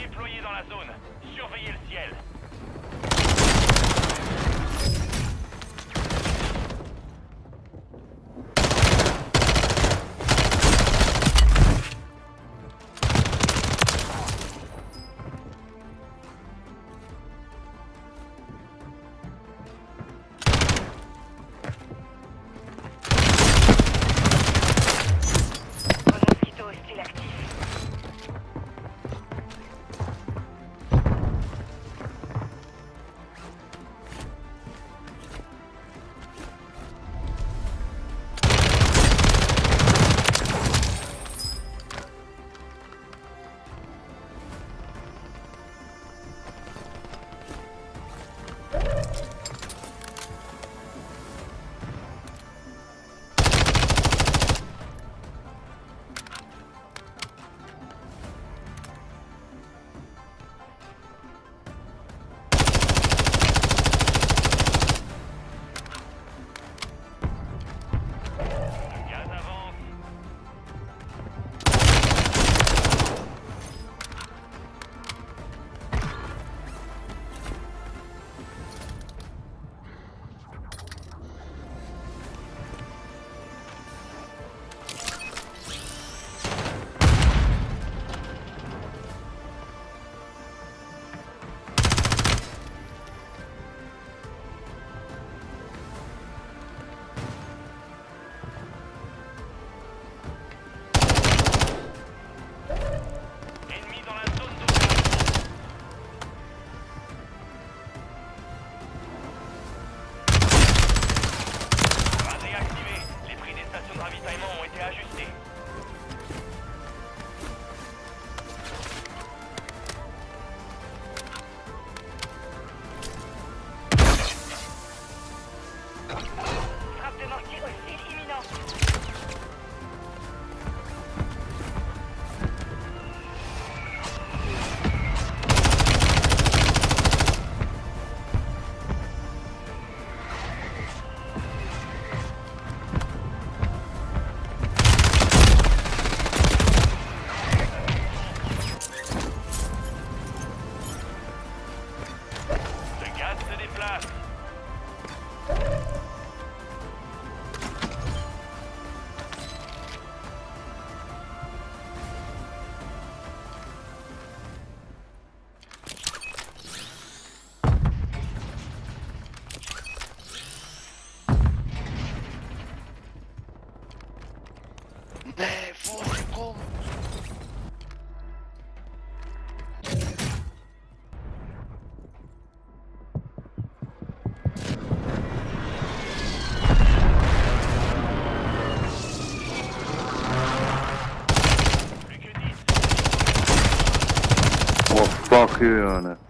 déployés dans la zone. Surveillez le ciel. two on it.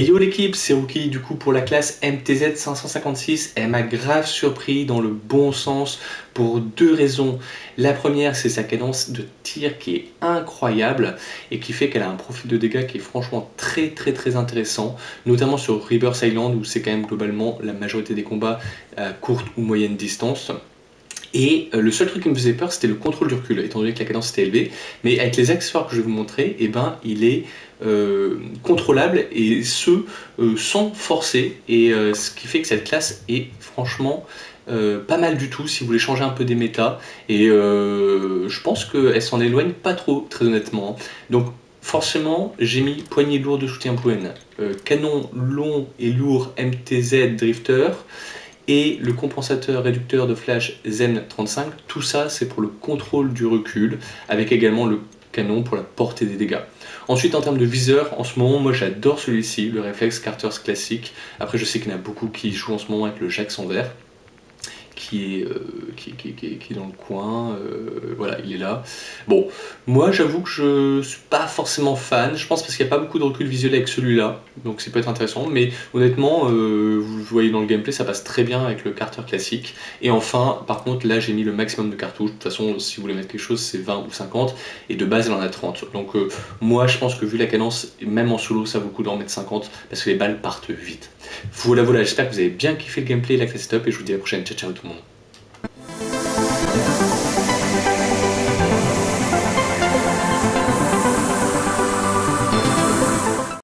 Et yo l'équipe, c'est Rookie du coup pour la classe MTZ 556. Elle m'a grave surpris dans le bon sens pour deux raisons. La première, c'est sa cadence de tir qui est incroyable et qui fait qu'elle a un profil de dégâts qui est franchement très très très intéressant, notamment sur Rebirth Island où c'est quand même globalement la majorité des combats à courte ou moyenne distance. Et euh, le seul truc qui me faisait peur, c'était le contrôle du recul, étant donné que la cadence était élevée. Mais avec les accessoires que je vais vous montrer, eh ben, il est euh, contrôlable et ce euh, sans forcer. Et ce qui fait que cette classe est franchement pas mal du tout si vous voulez changer un peu des méta. Et je pense qu'elle s'en éloigne pas trop, très honnêtement. Donc forcément, j'ai mis poignée lourde de soutien-poigne, canon long et lourd MTZ Drifter et le compensateur réducteur de flash Zen 35. Tout ça, c'est pour le contrôle du recul, avec également le canon pour la portée des dégâts. Ensuite, en termes de viseur, en ce moment, moi j'adore celui-ci, le réflexe Carter's classique. Après, je sais qu'il y en a beaucoup qui jouent en ce moment avec le Jack vert qui est, euh, qui, est dans le coin. Euh, voilà, il est là. Bon, moi j'avoue que je suis pas forcément fan. Je pense parce qu'il n'y a pas beaucoup de recul visuel avec celui-là. Donc c'est peut être intéressant. Mais honnêtement, euh, vous voyez dans le gameplay, ça passe très bien avec le Carter classique. Et enfin, par contre, là j'ai mis le maximum de cartouches. De toute façon, si vous voulez mettre quelque chose, c'est 20 ou 50. Et de base, il en a 30. Donc moi je pense que vu la cadence, même en solo, ça vaut le coup d'en mettre 50 parce que les balles partent vite. Voilà, voilà, j'espère que vous avez bien kiffé le gameplay la classe top. Et je vous dis à la prochaine. Ciao, ciao tout le monde.